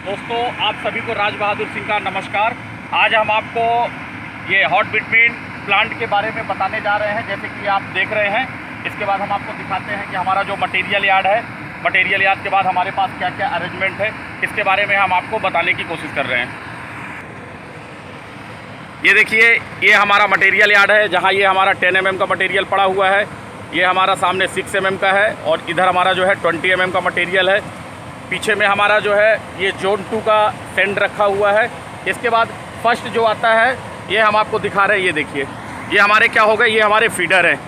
दोस्तों, आप सभी को राज बहादुर सिंह का नमस्कार। आज हम आपको ये हॉट बिटमीन प्लांट के बारे में बताने जा रहे हैं, जैसे कि आप देख रहे हैं। इसके बाद हम आपको दिखाते हैं कि हमारा जो मटेरियल यार्ड है मटेरियल यार्ड के बाद हमारे पास क्या क्या अरेंजमेंट है, इसके बारे में हम आपको बताने की कोशिश कर रहे हैं। ये देखिए, ये हमारा मटेरियल यार्ड है, जहाँ ये हमारा टेन एम का मटेरियल पड़ा हुआ है। ये हमारा सामने सिक्स एम का है और इधर हमारा जो है ट्वेंटी एम का मटेरियल है। पीछे में हमारा जो है, ये जोन टू का सेंड रखा हुआ है। इसके बाद फ़र्स्ट जो आता है, ये हम आपको दिखा रहे हैं, ये देखिए। ये हमारे क्या हो गए? ये हमारे फीडर हैं।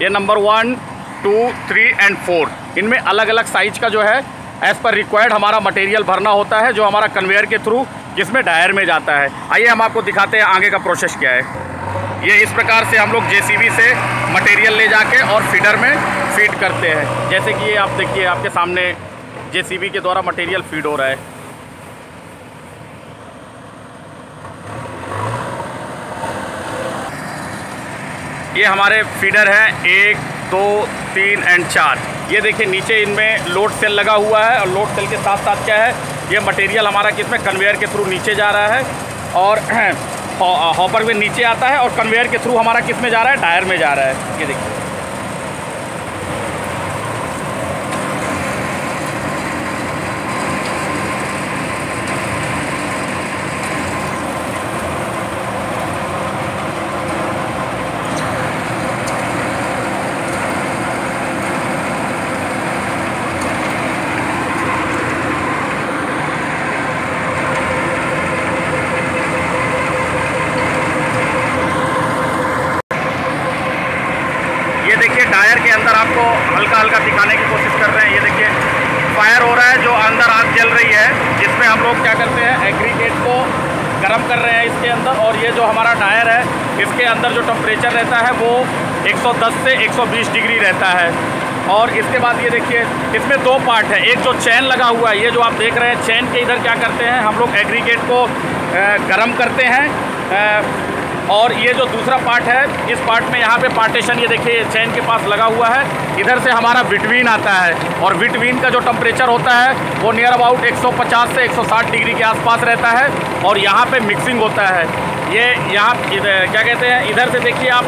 ये number one two three and four इनमें अलग अलग साइज़ का जो है एज़ पर रिक्वायर्ड हमारा मटेरियल भरना होता है, जो हमारा कन्वेयर के थ्रू जिसमें डायर में जाता है। आइए हम आपको दिखाते हैं आगे का प्रोसेस क्या है। ये इस प्रकार से हम लोग जेसीबी से मटेरियल ले जाके और फीडर में फ़ीड करते हैं। जैसे कि ये आप देखिए, आपके सामने जेसीबी के द्वारा मटेरियल फ़ीड हो रहा है। ये हमारे फीडर हैं, एक, दो, तीन एंड चार। ये देखिए, नीचे इनमें लोड सेल लगा हुआ है और लोड सेल के साथ साथ क्या है, ये मटेरियल हमारा किसमें कन्वेयर के थ्रू नीचे जा रहा है और हॉपर में नीचे आता है और कन्वेयर के थ्रू हमारा किसमें जा रहा है टायर में जा रहा है। ये देखिए ये देखिए टायर के अंदर आपको हल्का हल्का दिखाने की कोशिश कर रहे हैं ये देखिए फायर हो रहा है जो अंदर आग जल रही है जिसमें हम लोग क्या करते हैं एग्रीगेट को गर्म कर रहे हैं इसके अंदर और ये जो हमारा टायर है इसके अंदर टेम्परेचर रहता है वो 110 से 120 डिग्री रहता है। और इसके बाद ये देखिए, इसमें दो पार्ट है। एक जो चैन लगा हुआ है, ये जो आप देख रहे हैं चैन के इधर क्या करते हैं, हम लोग एग्रीगेट को गर्म करते हैं। और ये जो दूसरा पार्ट है, इस पार्ट में यहाँ पे पार्टीशन ये देखिए चैन के पास लगा हुआ है। इधर से हमारा बिटवीन आता है। और बिटवीन का जो टेम्परेचर होता है, वो नियर अबाउट 150 से 160 डिग्री के आसपास रहता है। और यहाँ पे मिक्सिंग होता है। ये यहाँ क्या कहते हैं, इधर से देखिए आप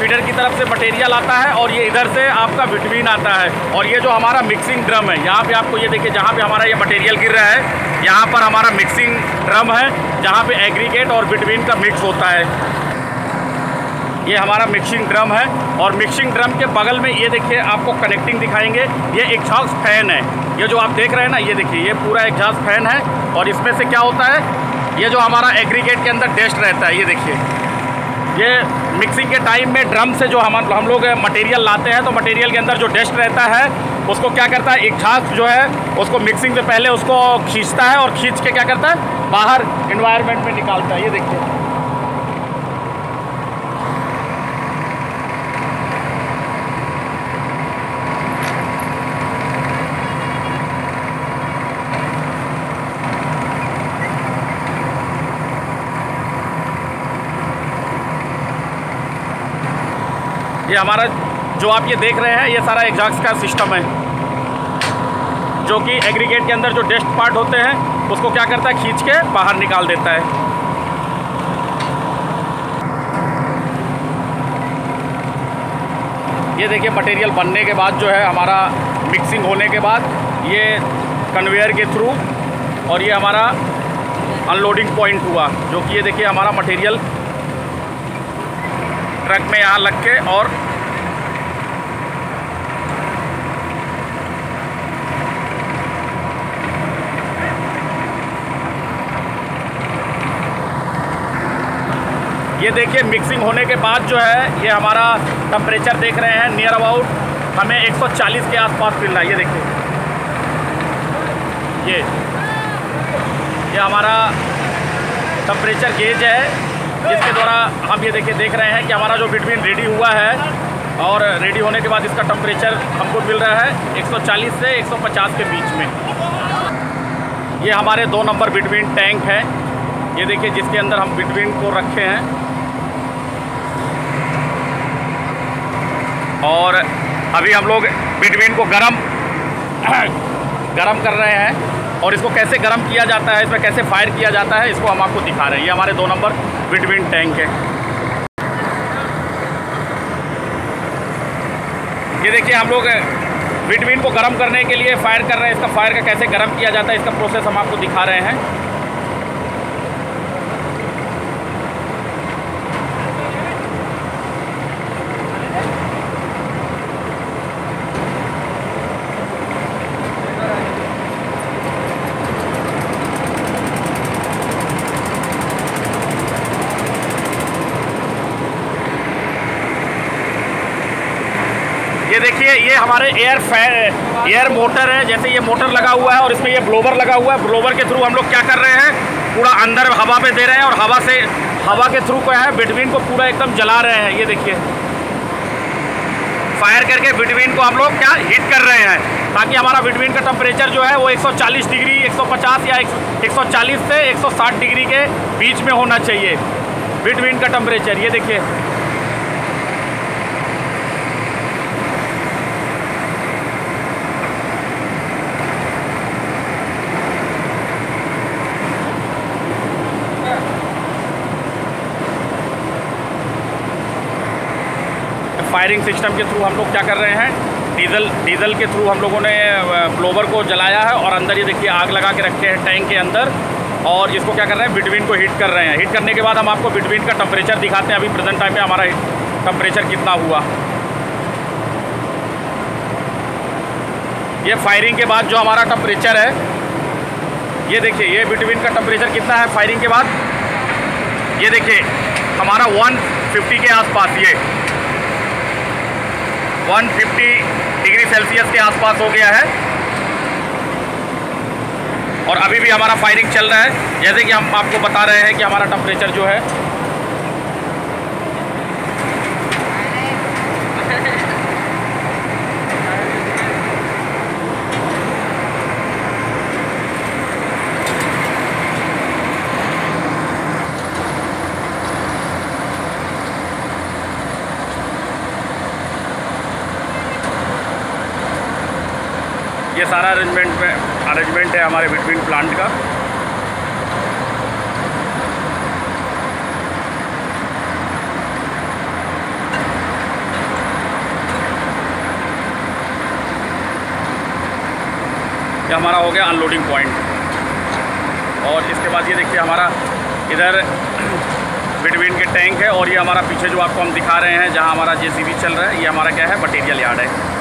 फीडर की तरफ़ से मटेरियल आता है और ये इधर से आपका बिटवीन आता है। और ये जो हमारा मिक्सिंग ड्रम है, यहाँ पे आपको ये देखिए, जहाँ पे हमारा ये मटेरियल गिर रहा है, यहाँ पर हमारा मिक्सिंग ड्रम है, जहाँ पे एग्रीगेट और बिटवीन का मिक्स होता है। ये हमारा मिक्सिंग ड्रम है और मिक्सिंग ड्रम के बगल में ये देखिए, आपको कनेक्टिंग दिखाएँगे। ये एग्जॉस्ट फ़ैन है। ये जो आप देख रहे हैं ना, ये देखिए, ये पूरा एग्जॉस्ट फ़ैन है और इसमें से क्या होता है? ये जो हमारा एग्रीगेट के अंदर टेस्ट रहता है, ये देखिए। ये मिक्सिंग के टाइम में ड्रम से जो हम हम लोग मटेरियल लाते हैं तो मटेरियल के अंदर जो डस्ट रहता है, उसको क्या करता है? एक झाग जो है, उसको मिक्सिंग से पहले उसको खींचता है और खींच के क्या करता है? बाहर इन्वायरमेंट में निकालता है। ये देखिए। ये हमारा जो आप ये देख रहे हैं, ये सारा एग्जॉक्स का सिस्टम है। जो कि एग्रीगेट के अंदर जो डस्ट पार्ट होते हैं, उसको क्या करता है? खींच के बाहर निकाल देता है। ये देखिए मटेरियल बनने के बाद जो है, हमारा मिक्सिंग होने के बाद ये कन्वेयर के थ्रू और ये हमारा अनलोडिंग पॉइंट हुआ, जो कि ये देखिए, हमारा मटेरियल ट्रक में यहाँ लग के और ये देखिए मिक्सिंग होने के बाद जो है, ये हमारा टेम्परेचर देख रहे हैं नियर अबाउट हमें 140 के आसपास मिल रहा है। ये देखिए। ये। ये हमारा टेम्परेचर गेज है। जिसके द्वारा हम ये देखिए, देख रहे हैं कि हमारा जो बिटवीन रेडी हुआ है और रेडी होने के बाद इसका टेम्परेचर हमको मिल रहा है 140 से 150 के बीच में। ये हमारे दो नंबर बिटवीन टैंक है। ये देखिए, जिसके अंदर हम बिटवीन को रखे हैं। और अभी हम लोग बिटवीन को गरम गरम कर रहे हैं। और इसको कैसे गर्म किया जाता है, इसमें कैसे फायर किया जाता है, इसको हम आपको दिखा रहे हैं। ये हमारे दो नंबर बिटवीन टैंक है। ये देखिए, हम लोग बिटवीन को गर्म करने के लिए फायर कर रहे हैं। इसका फायर का कैसे गर्म किया जाता है, इसका प्रोसेस हम आपको दिखा रहे हैं। ये देखिए, ये हमारे एयर एयर मोटर है, जैसे ये मोटर लगा हुआ है और इसमें ये ब्लोवर लगा हुआ है। ब्लोवर के थ्रू हम लोग क्या कर रहे हैं? पूरा अंदर हवा पे दे रहे हैं और हवा से, हवा के थ्रू क्या है बिटवीन को पूरा एकदम जला रहे हैं। ये देखिए। फायर करके बिटवीन को हम लोग क्या हीट कर रहे हैं, ताकि हमारा बिटवीन का टेम्परेचर जो है, वो 140 डिग्री 150 या 140 से 160 डिग्री के बीच में होना चाहिए। बिटवीन का टेम्परेचर ये देखिए। फायरिंग सिस्टम के थ्रू हम लोग क्या कर रहे हैं? डीजल डीजल के थ्रू हम लोगों ने ब्लोवर को जलाया है और अंदर ये देखिए आग लगा के रखे हैं टैंक के अंदर और इसको क्या कर रहे हैं? बिटवीन को हीट कर रहे हैं। हीट करने के बाद हम आपको बिटवीन का टेम्परेचर दिखाते हैं। अभी प्रेजेंट टाइम में हमारा टेम्परेचर कितना हुआ। ये फायरिंग के बाद जो हमारा टेम्परेचर है, ये देखिए, ये बिटवीन का टेम्परेचर कितना है फायरिंग के बाद? ये देखिए, हमारा 150 के आसपास ये। 150 डिग्री सेल्सियस के आसपास हो गया है। और अभी भी हमारा फायरिंग चल रहा है। जैसे कि हम आपको बता रहे हैं कि हमारा टेम्परेचर जो है ये सारा अरेंजमेंट में अरेंजमेंट है हमारे बिटवीन प्लांट का। ये हमारा हो गया अनलोडिंग पॉइंट और इसके बाद ये देखिए हमारा इधर बिटवीन के टैंक है और ये हमारा पीछे जो आपको हम दिखा रहे हैं, जहाँ हमारा जेसीबी चल रहा है, ये हमारा क्या है? मटेरियल यार्ड है।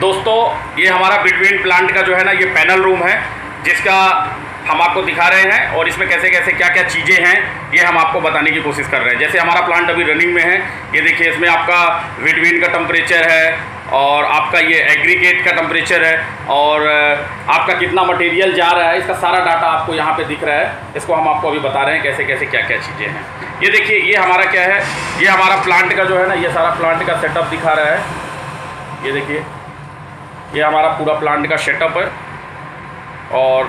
दोस्तों, ये हमारा बिटवीन प्लांट का जो है ना, ये पैनल रूम है, जिसका हम आपको दिखा रहे हैं और इसमें कैसे कैसे क्या क्या चीज़ें हैं, ये हम आपको बताने की कोशिश कर रहे हैं। जैसे हमारा प्लांट अभी रनिंग में है, ये देखिए, इसमें आपका बिटवीन का टम्परेचर है और आपका ये एग्रीगेट का टम्परेचर है और आपका कितना मटेरियल जा रहा है, इसका सारा डाटा आपको यहाँ पे दिख रहा है। इसको हम आपको अभी बता रहे हैं कैसे कैसे क्या क्या चीज़ें हैं। ये देखिए, ये हमारा क्या है, ये हमारा प्लांट का जो है ना, ये सारा प्लांट का सेटअप दिखा रहा है। ये देखिए। ये हमारा पूरा प्लांट का सेटअप है। और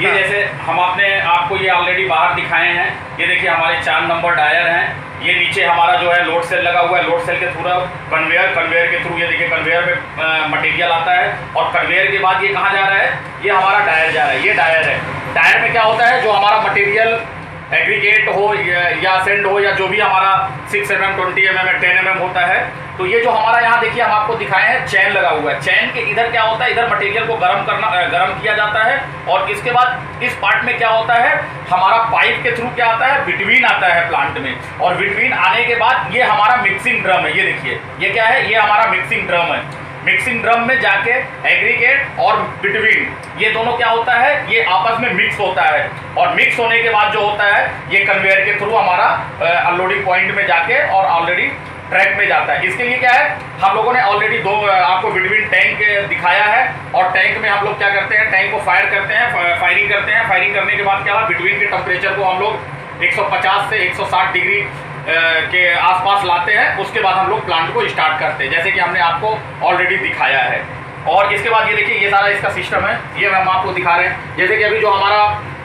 ये जैसे हम आपने आपको ये ऑलरेडी बाहर दिखाए हैं। ये देखिए हमारे चार नंबर टायर हैं। ये नीचे हमारा जो है लोड सेल लगा हुआ है। लोड सेल के थ्रू कन्वेयर कन्वेयर के थ्रू ये देखिए कन्वेयर में मटेरियल आता है। और कन्वेयर के बाद ये कहाँ जा रहा है? ये हमारा टायर जा रहा है। ये टायर है। टायर में क्या होता है? जो हमारा मटेरियल एग्रीगेट हो या सेंड हो या जो भी हमारा six M M twenty M M ten M M होता है तो ये जो हमारा यहाँ देखिए, हम आपको दिखाए हैं, चैन लगा हुआ है। चैन के इधर क्या होता है? इधर मटेरियल को गर्म करना गर्म किया जाता है और इसके बाद इस पार्ट में क्या होता है? हमारा पाइप के थ्रू क्या आता है? बिटवीन आता है प्लांट में। और बिटवीन आने के बाद ये हमारा मिक्सिंग ड्रम है। ये देखिए, ये क्या है? ये हमारा मिक्सिंग ड्रम है। मिक्सिंग ड्रम में जाके एग्रीगेट और बिटवीन ये दोनों क्या होता है? ये आपस में मिक्स होता है। और मिक्स होने के बाद जो होता है? ये कन्वेयर के थ्रू हमारा अनलोडिंग पॉइंट में जाके और ऑलरेडी ट्रैक में जाता है। इसके लिए क्या है? हम लोगों ने ऑलरेडी दो आपको बिटवीन टैंक दिखाया है और टैंक में हम लोग क्या करते हैं? टैंक को फायर करते हैं फायरिंग करते हैं। फायरिंग करने के बाद क्या हुआ? बिटवीन के टेम्परेचर को हम लोग 150 से 160 डिग्री के आसपास लाते हैं। उसके बाद हम लोग प्लांट को स्टार्ट करते हैं, जैसे कि हमने आपको ऑलरेडी दिखाया है। और इसके बाद ये देखिए, ये सारा इसका सिस्टम है। ये हम आपको दिखा रहे हैं। जैसे कि अभी जो हमारा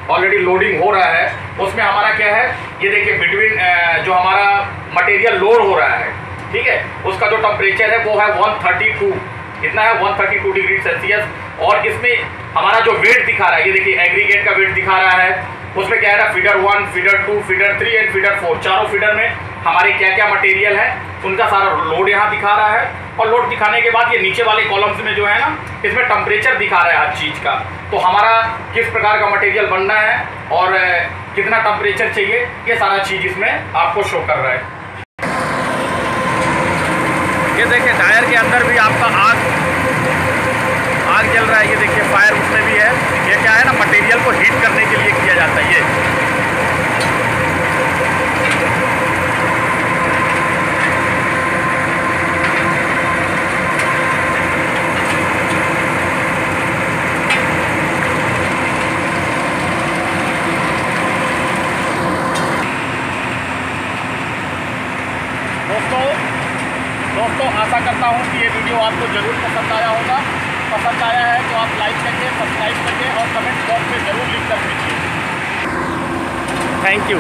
ऑलरेडी लोडिंग हो रहा है, उसमें हमारा क्या है, ये देखिए बिटवीन जो हमारा मटेरियल लोड हो रहा है, ठीक है, उसका जो टेम्परेचर है वो है 132 कितना है? 132 डिग्री सेल्सियस और इसमें हमारा जो वेट दिखा रहा है, ये देखिए एग्रीगेट का वेट दिखा रहा है, उसमें क्या है ना feeder one feeder two feeder three and feeder four चारों फीडर में हमारे क्या क्या मटेरियल है, उनका सारा लोड यहाँ दिखा रहा है। और लोड दिखाने के बाद ये नीचे वाले कॉलम्स में जो है ना, इसमें टेम्परेचर दिखा रहा है हर चीज़ का। तो हमारा किस प्रकार का मटेरियल बनना है और कितना टेम्परेचर चाहिए, ये सारा चीज़ इसमें आपको शो कर रहा है। ये देखिए टायर के अंदर भी आपका आग आग जल रहा है, ये देखिए फायर उसमें भी है ये क्या है ना मटेरियल को हीट करने के लिए किया जाता है ये दोस्तों दोस्तों आशा करता हूँ कि ये वीडियो आपको ज़रूर पसंद आया होगा। पसंद आया है तो आप लाइक करके, सब्सक्राइब करके और कमेंट बॉक्स में ज़रूर लिख कर भेजिए। Thank you